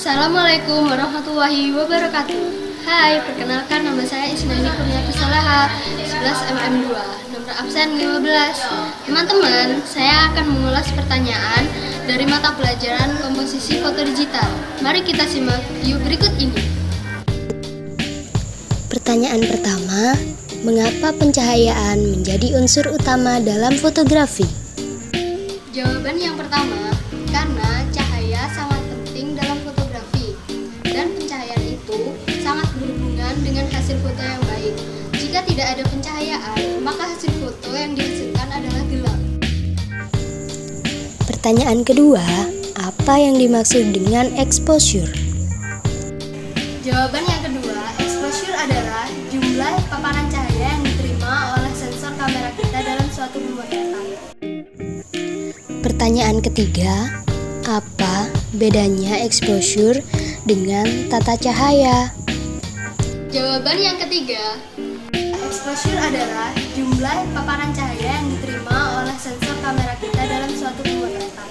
Assalamualaikum warahmatullahi wabarakatuh. Hai, perkenalkan nama saya Isnaini Kurniati Soleha 11 MM2, nomor absen 15 Teman-teman, saya akan mengulas pertanyaan dari mata pelajaran komposisi foto digital. Mari kita simak view berikut ini. Pertanyaan pertama, mengapa pencahayaan menjadi unsur utama dalam fotografi? Jawaban yang pertama, tidak ada pencahayaan, maka hasil foto yang dihasilkan adalah gelap. Pertanyaan kedua, apa yang dimaksud dengan exposure? Jawaban yang kedua, exposure adalah jumlah paparan cahaya yang diterima oleh sensor kamera kita dalam suatu pemotretan. Pertanyaan ketiga, apa bedanya exposure dengan tata cahaya? Jawaban yang ketiga, exposure adalah jumlah paparan cahaya yang diterima oleh sensor kamera kita dalam suatu pemotretan.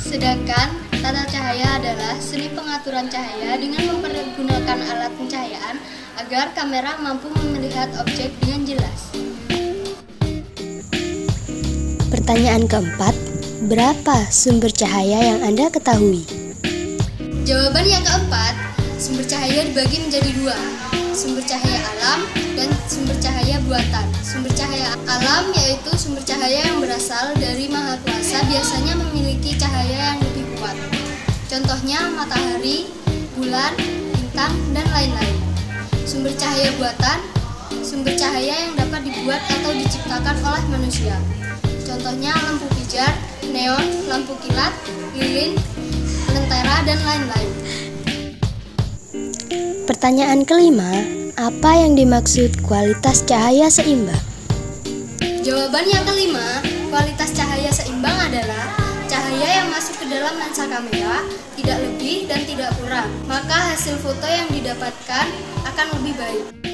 Sedangkan tata cahaya adalah seni pengaturan cahaya dengan mempergunakan alat pencahayaan agar kamera mampu melihat objek dengan jelas. Pertanyaan keempat, berapa sumber cahaya yang Anda ketahui? Jawaban yang keempat, sumber cahaya dibagi menjadi dua, sumber cahaya alam dan sumber cahaya buatan. Sumber cahaya alam yaitu sumber cahaya yang berasal dari Maha Kuasa biasanya memiliki cahaya yang lebih kuat. Contohnya matahari, bulan, bintang, dan lain-lain. Sumber cahaya buatan, sumber cahaya yang dapat dibuat atau diciptakan oleh manusia. Contohnya lampu pijar, neon, lampu kilat, lilin, lentera, dan lain-lain. Pertanyaan kelima, apa yang dimaksud kualitas cahaya seimbang? Jawaban yang kelima, kualitas cahaya seimbang adalah cahaya yang masuk ke dalam lensa kamera tidak lebih dan tidak kurang, maka hasil foto yang didapatkan akan lebih baik.